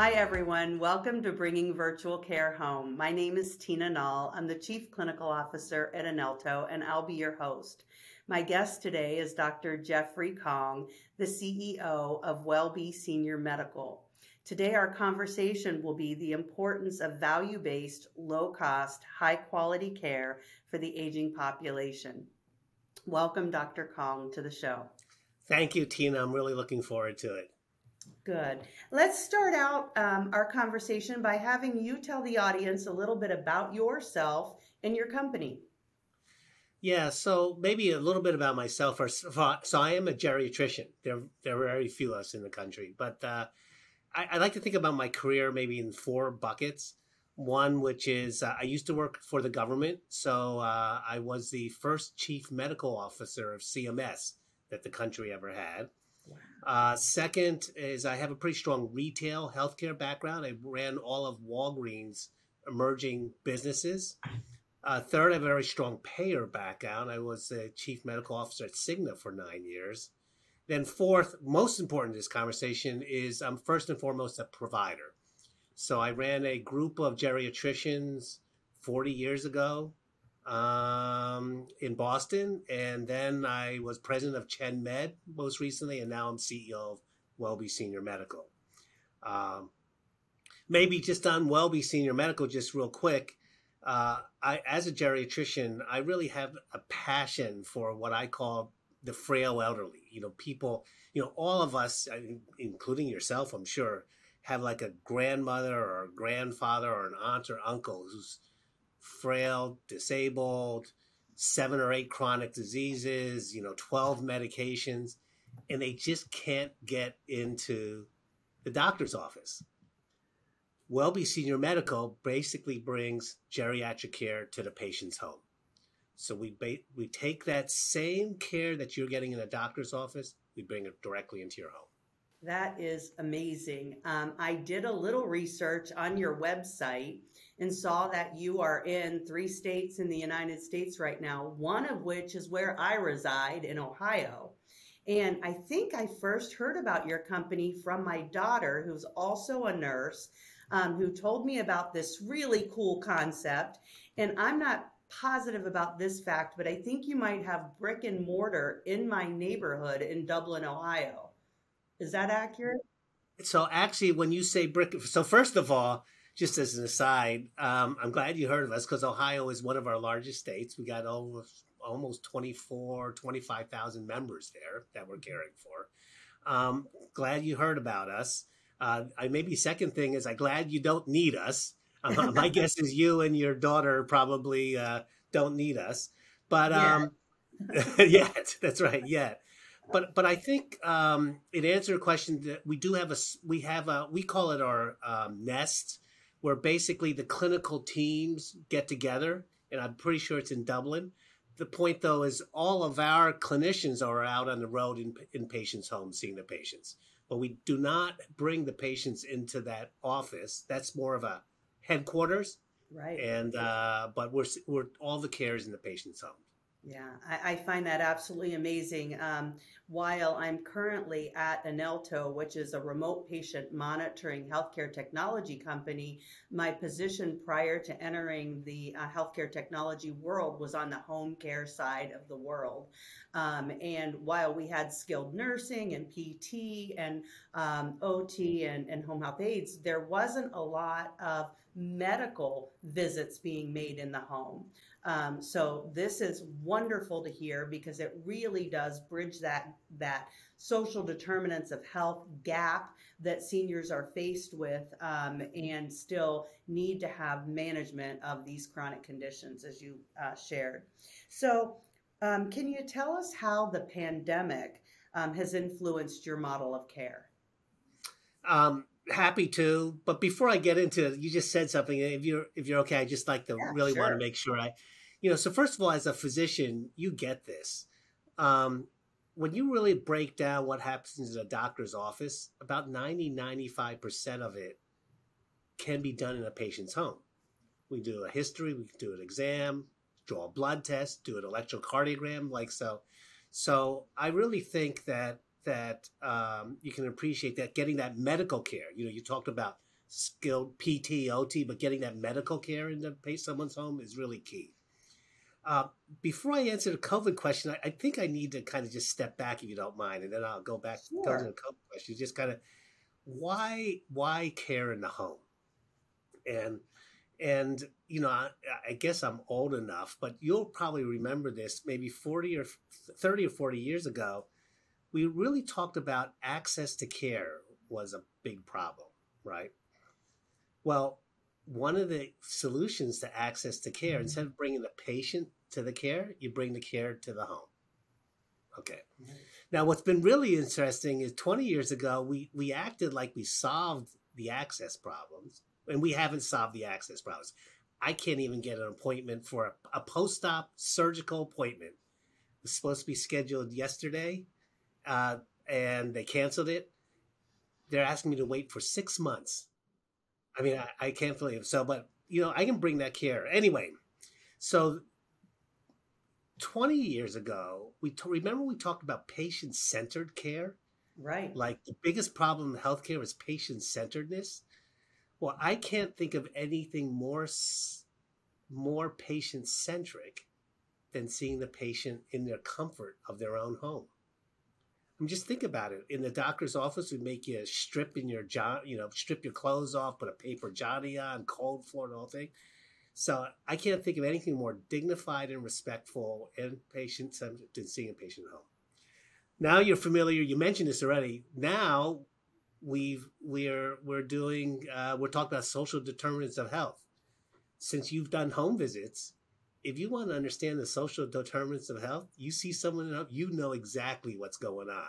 Hi, everyone. Welcome to Bringing Virtual Care Home. My name is Tina Null. I'm the Chief Clinical Officer at Anelto, and I'll be your host. My guest today is Dr. Jeffrey Kang, the CEO of WellBe Senior Medical. Today, our conversation will be the importance of value based, low cost, high quality care for the aging population. Welcome, Dr. Kang, to the show. Thank you, Tina. I'm really looking forward to it. Good. Let's start out um, our conversation by having you tell the audience a little bit about yourself and your company. Yeah, so maybe a little bit about myself. So I am a geriatrician. There, there are very few of us in the country, but uh, I, I, like to think about my career maybe in four buckets. One, which is uh, I used to work for the government, so uh, I was the first chief medical officer of CMS that the country ever had. Uh, second is I have a pretty strong retail healthcare background. I ran all of Walgreens' emerging businesses. Uh, third, I have a very strong payer background. I was the chief medical officer at Cigna for nine years. Then, fourth, most important in this conversation is I'm first and foremost a provider. So I ran a group of geriatricians 40 years ago um, in Boston, and then I was president of ChenMed most recently, and now I'm CEO of WellBe Senior Medical. Um, maybe just on WellBe Senior Medical, just real quick. Uh, I, as a geriatrician, I really have a passion for what I call the frail elderly. You know, people. You know, all of us, including yourself, I'm sure, have like a grandmother or a grandfather or an aunt or uncle who's frail, disabled, seven or eight chronic diseases, you know, 12 medications, and they just can't get into the doctor's office. WellBe Senior Medical basically brings geriatric care to the patient's home. So we ba- we take that same care that you're getting in a doctor's office, we bring it directly into your home. That is amazing. Um, I did a little research on your website and saw that you are in three states in the United States right now, one of which is where I reside in Ohio. And I think I first heard about your company from my daughter, who's also a nurse, um, who told me about this really cool concept. And I'm not positive about this fact, but I think you might have brick and mortar in my neighborhood in Dublin, Ohio. Is that accurate? So, actually, when you say brick, so first of all, just as an aside, um, I'm glad you heard of us because Ohio is one of our largest states. We got almost almost 24, 25,000 members there that we're caring for. Um, glad you heard about us. Uh, I maybe second thing is I'm glad you don't need us. Uh, my guess is you and your daughter probably uh, don't need us, but um, yeah. yet that's right, yet. But but I think um, it answered a question that we do have a we have a we call it our um, nest where basically the clinical teams get together, and I'm pretty sure it's in Dublin. The point, though, is all of our clinicians are out on the road in, in patients' homes seeing the patients, but we do not bring the patients into that office. That's more of a headquarters, right? And uh, but we're we're all the care is in the patient's home. Yeah, I, I, find that absolutely amazing. Um, while I'm currently at Anelto, which is a remote patient monitoring healthcare technology company, my position prior to entering the uh, healthcare technology world was on the home care side of the world. Um, and while we had skilled nursing and PT and um, OT and, and home health aides, there wasn't a lot of medical visits being made in the home. Um, so this is wonderful to hear because it really does bridge that that social determinants of health gap that seniors are faced with um, and still need to have management of these chronic conditions, as you uh, shared. So, um, can you tell us how the pandemic um, has influenced your model of care? Um, happy to, but before I get into it, you just said something. If you're if you're okay, I just like to yeah, really sure. want to make sure I, you know. So first of all, as a physician, you get this. Um, when you really break down what happens in a doctor's office, about 90, 95% of it can be done in a patient's home. We do a history, we do an exam, draw a blood test, do an electrocardiogram, like so. So I really think that that um, you can appreciate that getting that medical care. You know, you talked about skilled PT, OT, but getting that medical care into someone's home is really key. Uh, before I answer the COVID question, I, I, think I need to kind of just step back, if you don't mind, and then I'll go back sure. go to the COVID question. Just kind of why why care in the home, and and you know I, I, guess I'm old enough, but you'll probably remember this. Maybe forty or thirty or forty years ago, we really talked about access to care was a big problem, right? Well, one of the solutions to access to care, mm-hmm. instead of bringing the patient to the care, you bring the care to the home. Okay. Mm-hmm. Now, what's been really interesting is 20 years ago, we, we acted like we solved the access problems, and we haven't solved the access problems. I can't even get an appointment for a, a post op surgical appointment. It was supposed to be scheduled yesterday, uh, and they canceled it. They're asking me to wait for six months I mean, I, I can't believe so, but you know, I can bring that care anyway. So, twenty years ago, we t- remember we talked about patient centered care, right? Like the biggest problem in healthcare is patient centeredness. Well, I can't think of anything more more patient centric than seeing the patient in their comfort of their own home. Just think about it. In the doctor's office, we make you strip in your job, you know, strip your clothes off, put a paper johnny on, cold floor, the whole thing. So I can't think of anything more dignified and respectful and patient than seeing a patient at home. Now you're familiar. You mentioned this already. Now we've we're we're doing uh, we're talking about social determinants of health. Since you've done home visits, if you want to understand the social determinants of health, you see someone you know exactly what's going on.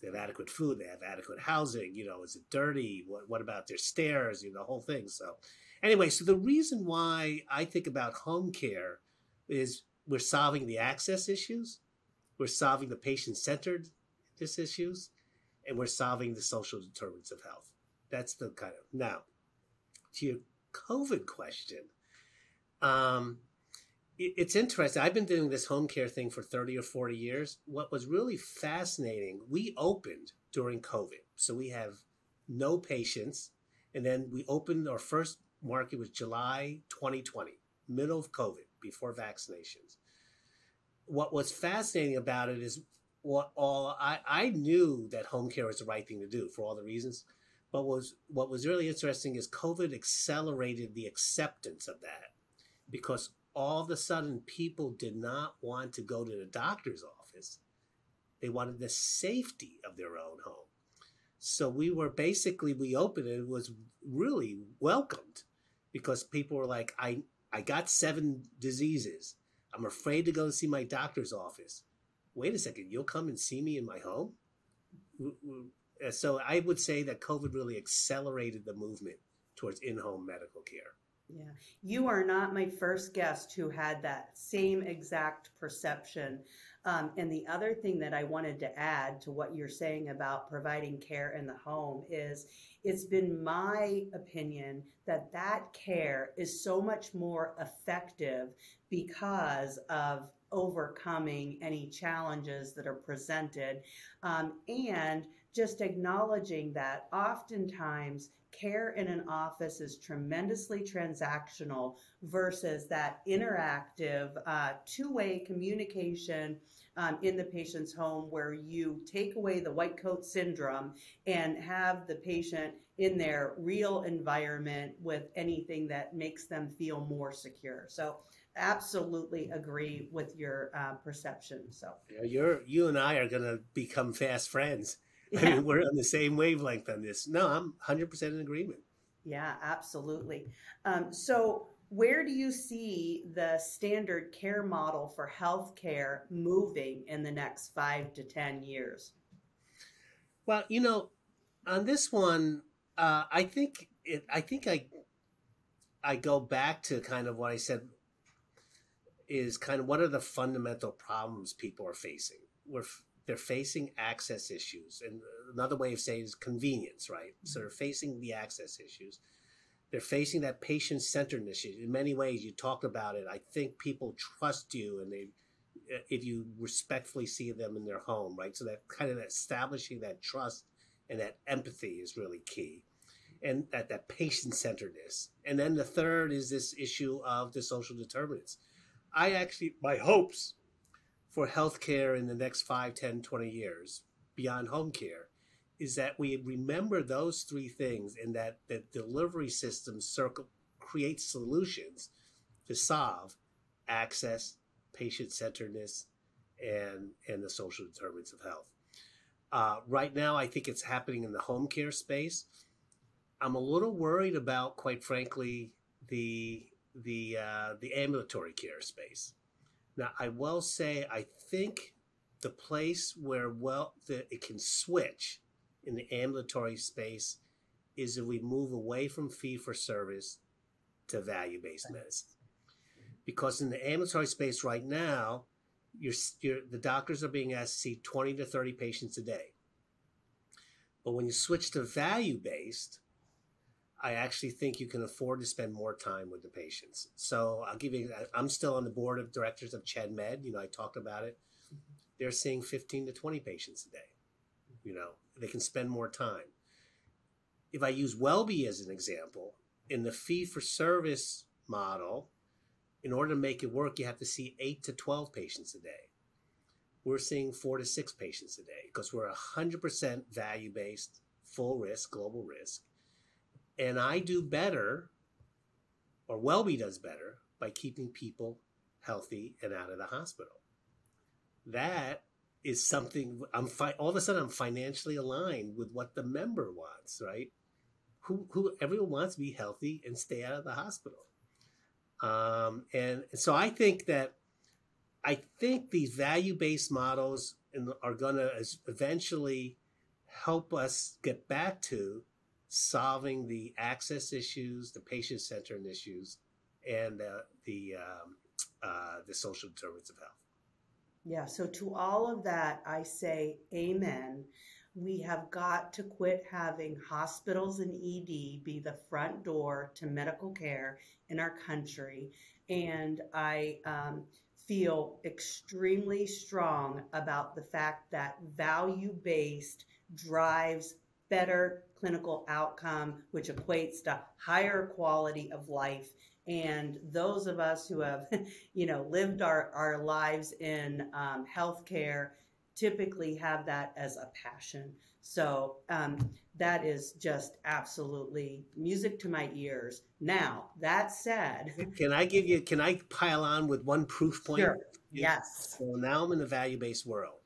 They have adequate food, they have adequate housing, you know, is it dirty? What, what about their stairs? You know, the whole thing. So, anyway, so the reason why I think about home care is we're solving the access issues, we're solving the patient centered issues, and we're solving the social determinants of health. That's the kind of now to your COVID question. Um, it's interesting. I've been doing this home care thing for 30 or 40 years. What was really fascinating, we opened during COVID. So we have no patients. And then we opened our first market was July 2020, middle of COVID, before vaccinations. What was fascinating about it is what all I, I knew that home care was the right thing to do for all the reasons. But was what was really interesting is COVID accelerated the acceptance of that because all of a sudden people did not want to go to the doctor's office. They wanted the safety of their own home. So we were basically we opened it, it was really welcomed because people were like, I I got seven diseases. I'm afraid to go see my doctor's office. Wait a second, you'll come and see me in my home? So I would say that COVID really accelerated the movement towards in-home medical care. Yeah. You are not my first guest who had that same exact perception. Um, and the other thing that I wanted to add to what you're saying about providing care in the home is it's been my opinion that that care is so much more effective because of overcoming any challenges that are presented um, and just acknowledging that oftentimes care in an office is tremendously transactional versus that interactive uh, two-way communication um, in the patient's home where you take away the white coat syndrome and have the patient in their real environment with anything that makes them feel more secure. So absolutely agree with your uh, perception so. Yeah, you're you and i are going to become fast friends yeah. I mean, we're on the same wavelength on this. No, I'm 100% in agreement. Yeah, absolutely. Um, so, where do you see the standard care model for healthcare moving in the next five to 10 years? Well, you know, on this one, uh, I think it, I think I I go back to kind of what I said is kind of what are the fundamental problems people are facing. We're they're facing access issues. And another way of saying is convenience, right? Mm-hmm. So they're facing the access issues. They're facing that patient centeredness. In many ways, you talked about it. I think people trust you and they, if you respectfully see them in their home, right? So that kind of establishing that trust and that empathy is really key. and that, that patient centeredness. And then the third is this issue of the social determinants. I actually, my hopes for healthcare in the next 5, 10, 20 years beyond home care is that we remember those three things and that the delivery system circle creates solutions to solve access, patient centeredness, and, and the social determinants of health. Uh, right now, I think it's happening in the home care space. I'm a little worried about, quite frankly, the the uh, the ambulatory care space. Now, I will say, I think the place where well that it can switch in the ambulatory space is if we move away from fee for service to value based medicine. Because in the ambulatory space right now, you're, you're, the doctors are being asked to see 20 to 30 patients a day. But when you switch to value based, I actually think you can afford to spend more time with the patients. So I'll give you, I'm still on the board of directors of ChenMed. You know, I talked about it. They're seeing 15 to 20 patients a day. You know, they can spend more time. If I use WellBe as an example, in the fee for service model, in order to make it work, you have to see eight to 12 patients a day. We're seeing four to six patients a day because we're 100% value based, full risk, global risk. And I do better, or WellBe does better, by keeping people healthy and out of the hospital. That is something I'm fi- all of a sudden I'm financially aligned with what the member wants, right? Who who everyone wants to be healthy and stay out of the hospital. Um, and so I think that I think these value based models are going to eventually help us get back to solving the access issues, the patient centered issues, and uh, the um, uh, the social determinants of health. Yeah. So to all of that, I say amen. We have got to quit having hospitals and ED be the front door to medical care in our country. And I um, feel extremely strong about the fact that value based drives better clinical outcome, which equates to higher quality of life. And those of us who have, you know, lived our, our lives in um, healthcare typically have that as a passion. So um, that is just absolutely music to my ears. Now, that said, can I give you, can I pile on with one proof point? Sure. Yes. So now I'm in the value based world.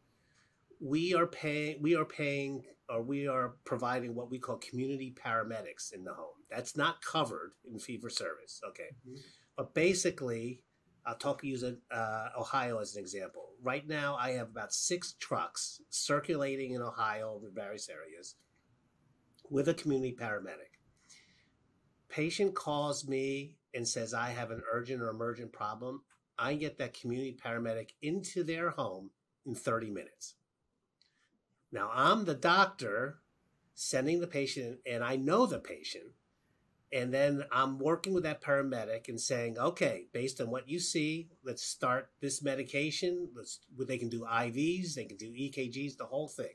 We are paying, we are paying, or we are providing what we call community paramedics in the home. That's not covered in fee for service. Okay. Mm-hmm. But basically, I'll talk use uh, Ohio as an example. Right now, I have about six trucks circulating in Ohio in various areas with a community paramedic. Patient calls me and says, I have an urgent or emergent problem. I get that community paramedic into their home in 30 minutes. Now, I'm the doctor sending the patient, and I know the patient and then I'm working with that paramedic and saying, okay, based on what you see, let's start this medication. Let's they can do IVs, they can do EKGs, the whole thing.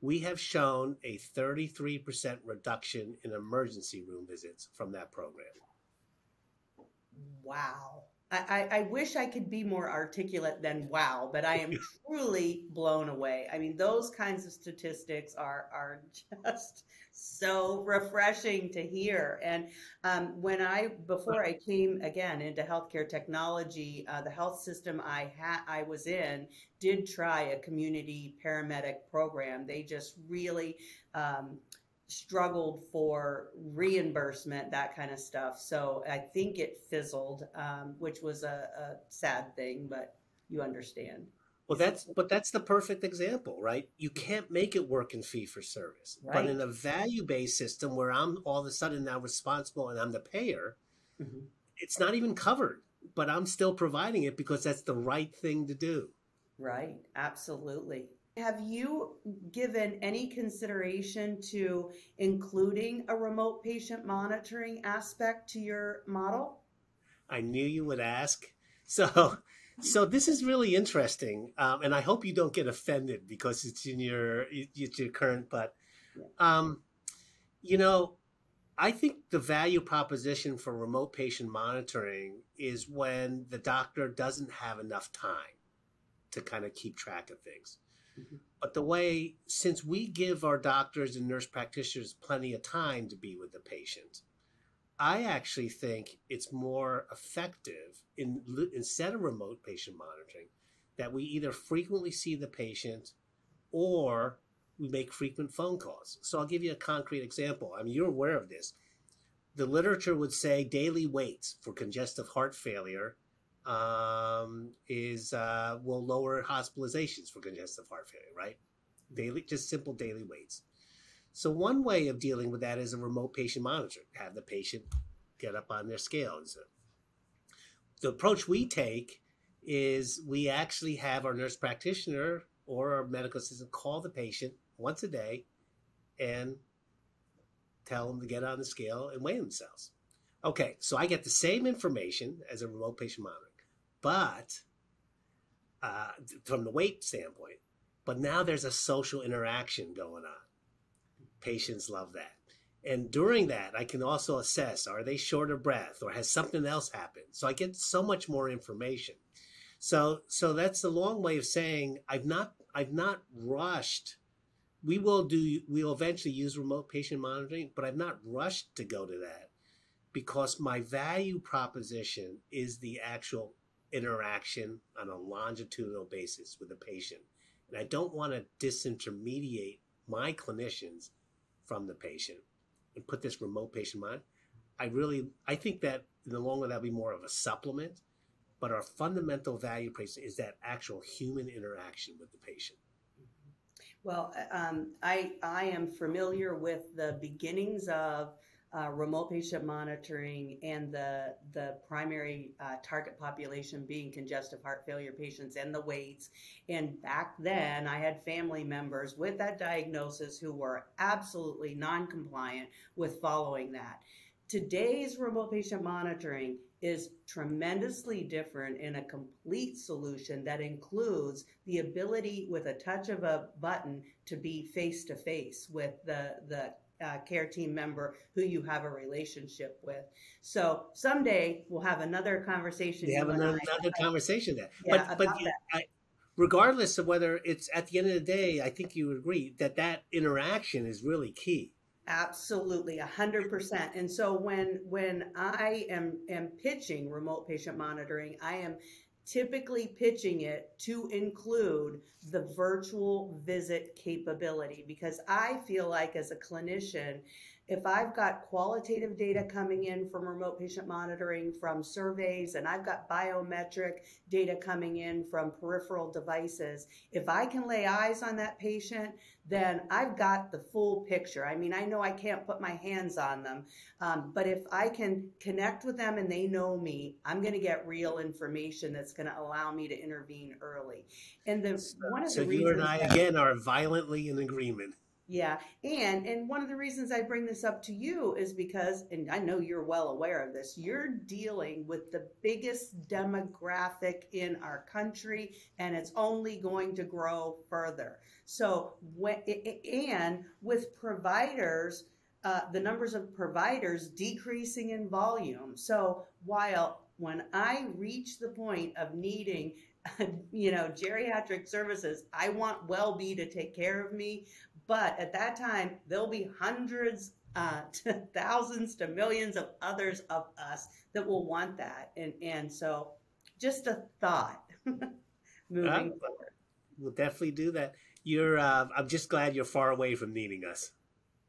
We have shown a 33% reduction in emergency room visits from that program. Wow. I, I, wish I could be more articulate than wow, but I am truly blown away. I mean, those kinds of statistics are are just so refreshing to hear. And um, when I before I came again into healthcare technology, uh, the health system I had I was in did try a community paramedic program. They just really um, struggled for reimbursement, that kind of stuff. So I think it fizzled, um, which was a, a, sad thing, but you understand. Well, that's but that's the perfect example, right? You can't make it work in fee for service, right. but in a value based system where I'm all of a sudden now responsible and I'm the payer, mm-hmm. it's not even covered, but I'm still providing it because that's the right thing to do. Right, absolutely. Have you given any consideration to including a remote patient monitoring aspect to your model? I knew you would ask. So, so this is really interesting, um, and I hope you don't get offended because it's in your it's your current. But um, You know, I think the value proposition for remote patient monitoring is when the doctor doesn't have enough time to kind of keep track of things. But the way, since we give our doctors and nurse practitioners plenty of time to be with the patient, I actually think it's more effective in instead of remote patient monitoring that we either frequently see the patient or we make frequent phone calls. So I'll give you a concrete example. I mean, you're aware of this. The literature would say daily weights for congestive heart failure um, is uh, will lower hospitalizations for congestive heart failure, right? Daily, just simple daily weights. So one way of dealing with that is a remote patient monitor. Have the patient get up on their scale. And so the approach we take is we actually have our nurse practitioner or our medical assistant call the patient once a day and tell them to get on the scale and weigh themselves. Okay, so I get the same information as a remote patient monitoring, but uh, from the weight standpoint, but now there's a social interaction going on. Patients love that. And during that, I can also assess are they short of breath or has something else happened? So I get so much more information. So so that's the long way of saying I've not I've not rushed. We will do we'll eventually use remote patient monitoring, but I've not rushed to go to that because my value proposition is the actual interaction on a longitudinal basis with the patient. And I don't want to disintermediate my clinicians from the patient and put this remote patient on. I really I think that in the long run that'll be more of a supplement but our fundamental value is that actual human interaction with the patient. Well, um, I, I am familiar with the beginnings of uh, remote patient monitoring and the, the primary uh, target population being congestive heart failure patients and the weights. And back then, I had family members with that diagnosis who were absolutely non compliant with following that. Today's remote patient monitoring is tremendously different in a complete solution that includes the ability with a touch of a button to be face to face with the the uh, care team member who you have a relationship with. So someday we'll have another conversation. We have another, another conversation there. Yeah, but but I, regardless of whether it's at the end of the day, I think you would agree that that interaction is really key. Absolutely, a hundred percent. And so when when I am am pitching remote patient monitoring, I am typically pitching it to include the virtual visit capability because I feel like as a clinician, if I've got qualitative data coming in from remote patient monitoring, from surveys, and I've got biometric data coming in from peripheral devices, if I can lay eyes on that patient, then I've got the full picture. I mean, I know I can't put my hands on them, um, but if I can connect with them and they know me, I'm going to get real information that's going to allow me to intervene early. And the one of the so the you and I again are violently in agreement. Yeah, and and one of the reasons I bring this up to you is because, and I know you're well aware of this, you're dealing with the biggest demographic in our country, and it's only going to grow further. So when and with providers, uh, the numbers of providers decreasing in volume. So while when I reach the point of needing you know, geriatric services. I want WellBe to take care of me, but at that time, there'll be hundreds uh, to thousands to millions of others of us that will want that. And, and so just a thought moving uh, forward. We'll definitely do that. You're, uh, I'm just glad you're far away from needing us.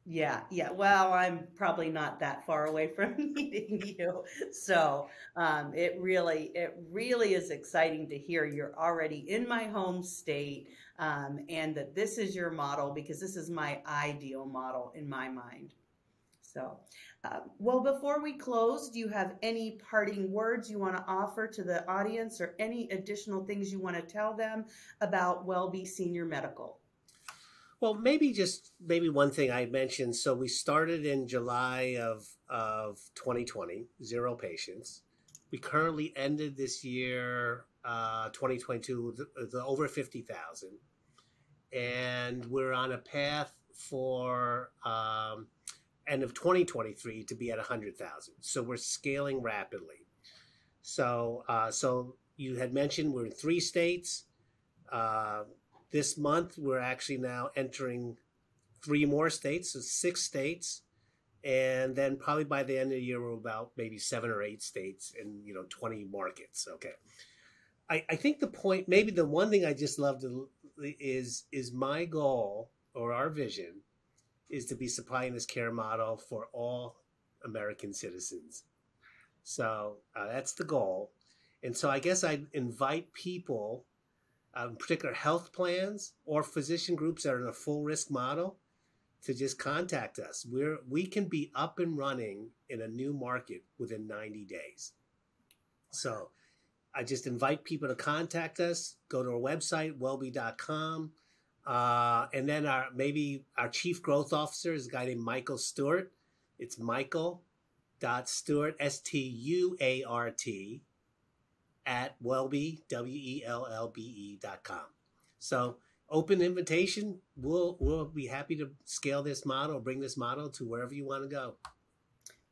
Yeah, yeah. Well, I'm probably not that far away from meeting you, so um, it really, it really is exciting to hear you're already in my home state, um, and that this is your model because this is my ideal model in my mind. So, uh, well, before we close, do you have any parting words you want to offer to the audience, or any additional things you want to tell them about WellBe Senior Medical? Well, maybe just maybe one thing I mentioned. So we started in July of of 2020, zero patients. We currently ended this year, uh, 2022, with, with over 50,000, and we're on a path for um, end of 2023 to be at 100,000. So we're scaling rapidly. So, uh, so you had mentioned we're in three states. Uh, this month, we're actually now entering three more states, so six states. And then probably by the end of the year, we're about maybe seven or eight states and, you know, 20 markets. Okay. I, I think the point, maybe the one thing I just love to, is, is my goal or our vision is to be supplying this care model for all American citizens. So uh, that's the goal. And so I guess I invite people, um, particular health plans or physician groups that are in a full risk model, to just contact us. We're we can be up and running in a new market within 90 days. So I just invite people to contact us. Go to our website, wellbe.com. Uh, and then our maybe our chief growth officer is a guy named Michael Stewart. It's Michael dot Stewart S T U A R T at Wellbe W E L L B E dot com. So open invitation. We'll we'll be happy to scale this model, bring this model to wherever you want to go.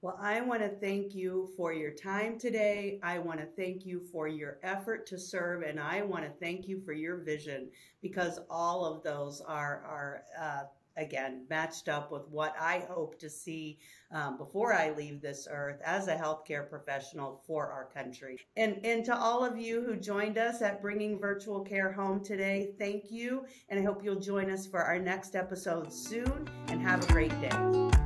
Well, I want to thank you for your time today. I want to thank you for your effort to serve, and I want to thank you for your vision because all of those are are uh, again matched up with what I hope to see um, before I leave this earth as a healthcare professional for our country. And and to all of you who joined us at Bringing Virtual Care Home today, thank you, and I hope you'll join us for our next episode soon. And have a great day.